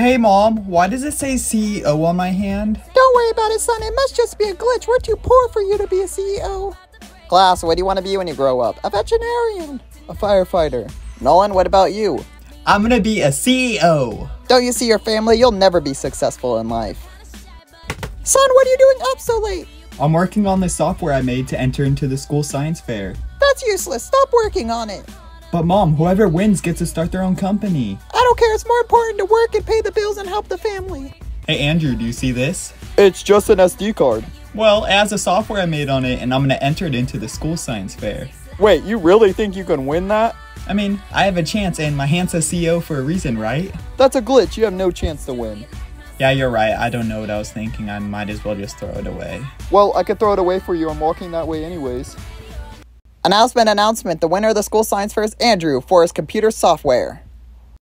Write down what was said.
Hey mom, why does it say CEO on my hand? Don't worry about it, son. It must just be a glitch. We're too poor for you to be a CEO. Class, what do you want to be when you grow up? A veterinarian. A firefighter. Nolan, what about you? I'm gonna be a CEO. Don't you see your family? You'll never be successful in life. Son, what are you doing up so late? I'm working on the software I made to enter into the school science fair. That's useless. Stop working on it. But mom, whoever wins gets to start their own company. I don't care. It's more important to work and pay the bills and help the family. Hey Andrew, do you see this? It's just an SD card. Well, it has a software I made on it and I'm gonna enter it into the school science fair. Wait, you really think you can win that? I mean, I have a chance and my hand says CEO for a reason, right? That's a glitch. You have no chance to win. Yeah, you're right. I don't know what I was thinking. I might as well just throw it away. Well, I could throw it away for you. I'm walking that way anyways. Announcement, announcement. The winner of the school science fair is Andrew for his computer software.